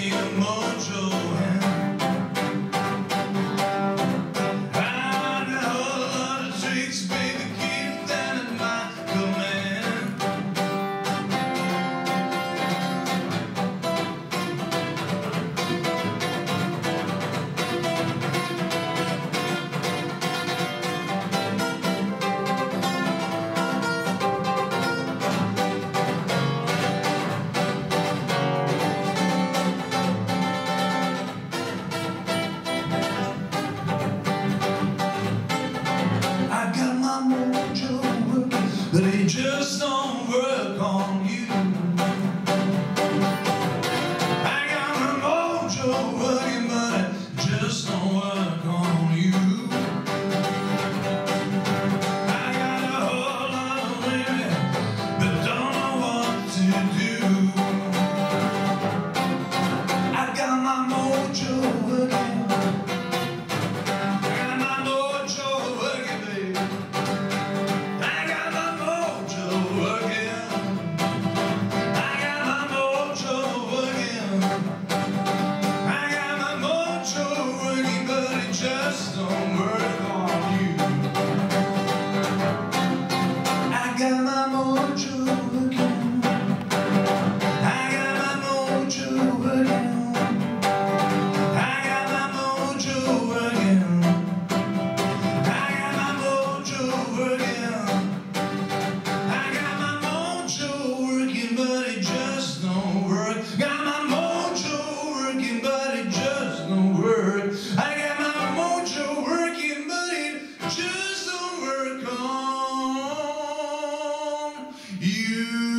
be a moment. They just don't work on you. I got my mojo you.